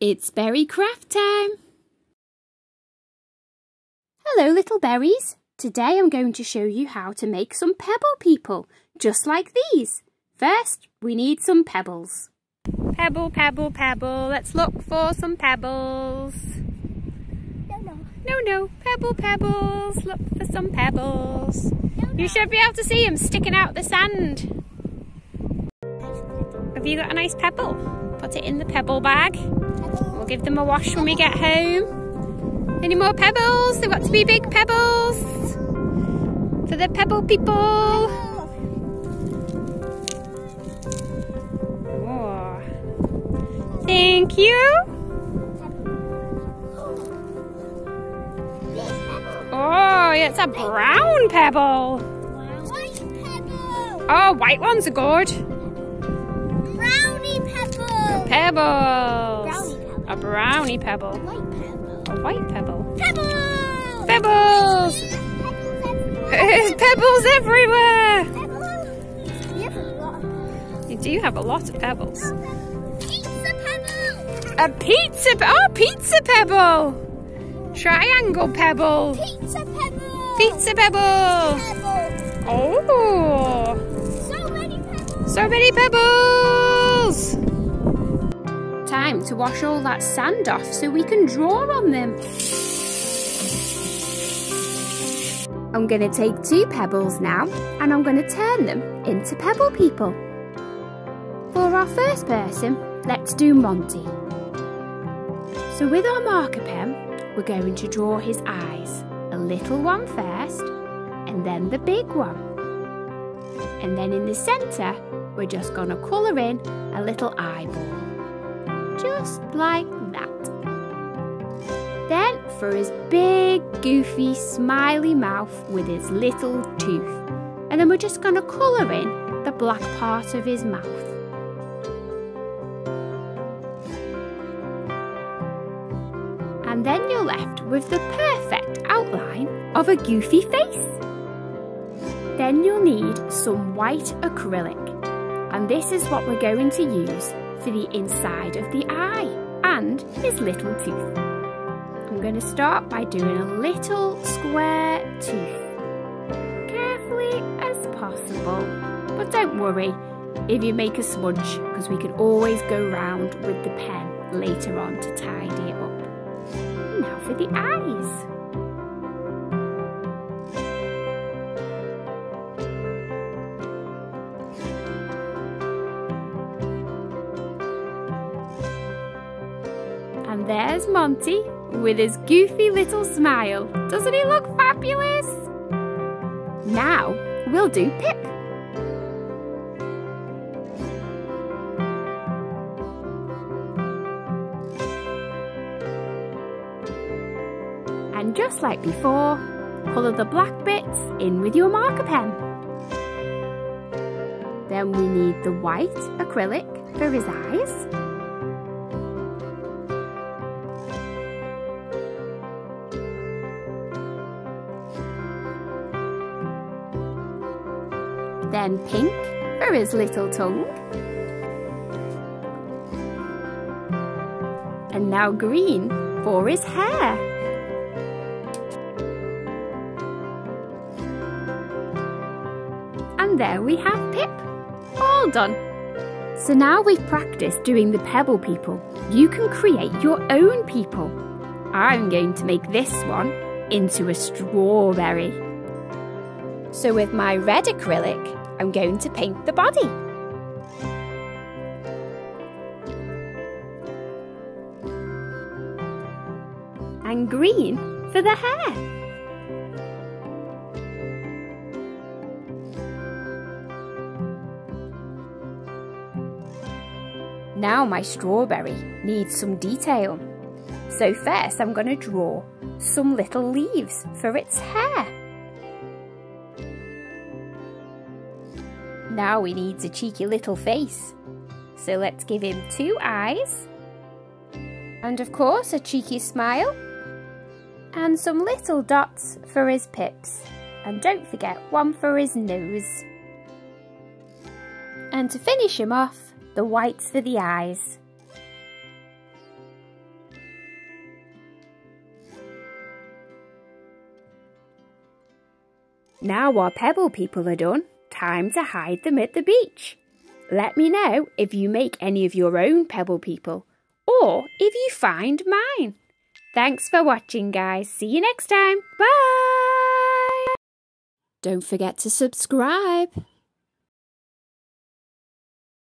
It's berry craft time! Hello little berries! Today I'm going to show you how to make some pebble people, just like these. First, we need some pebbles. Pebble, pebble, pebble, let's look for some pebbles. No, no. No, no, pebble, pebbles, look for some pebbles. No, no. You should be able to see them sticking out the sand. Have you got a nice pebble? Put it in the pebble bag. We'll give them a wash when we get home. Any more pebbles? They've got to be big pebbles. For the pebble people. Thank you. Oh, it's a brown pebble. White pebble. Oh, white ones are good. Pebble. Pebbles. Brownie. A brownie pebble. White pebble. A white pebble. Pebble. Pebbles. Pebbles There's pebbles everywhere. Pebbles. You have a lot of pebbles. Do have a lot of pebbles. Pizza pebble. A pizza, oh, pizza pebble. Triangle pebble. Pizza pebble. Pizza pebble. Pebble. Oh, So many pebbles. so many pebbles. Time to wash all that sand off so we can draw on them. I'm going to take two pebbles now and I'm going to turn them into pebble people. For our first person, let's do Monty. So with our marker pen, we're going to draw his eyes. A little one first and then the big one. And then in the centre, we're just going to colour in a little eyeball. Just like that. Then for his big, goofy, smiley mouth with his little tooth. And then we're just going to colour in the black part of his mouth. And then you're left with the perfect outline of a goofy face. Then you'll need some white acrylic. And this is what we're going to use for the inside of the eye and his little tooth. I'm going to start by doing a little square tooth. Carefully as possible. But don't worry if you make a smudge because we can always go round with the pen later on to tidy it up. Now for the eyes. There's Monty with his goofy little smile. Doesn't he look fabulous? Now we'll do Pip. And just like before, colour the black bits in with your marker pen. Then we need the white acrylic for his eyes. Then pink for his little tongue. And now green for his hair. And there we have Pip. All done. So now we've practiced doing the pebble people, you can create your own people. I'm going to make this one into a strawberry. So with my red acrylic, I'm going to paint the body. And green for the hair. Now my strawberry needs some detail. So first I'm going to draw some little leaves for its hair. Now he needs a cheeky little face. So let's give him two eyes. And of course, a cheeky smile. And some little dots for his pips. And don't forget one for his nose. And to finish him off, the whites for the eyes. Now our pebble people are done, time to hide them at the beach. Let me know if you make any of your own pebble people or if you find mine. Thanks for watching guys. See you next time. Bye! Don't forget to subscribe.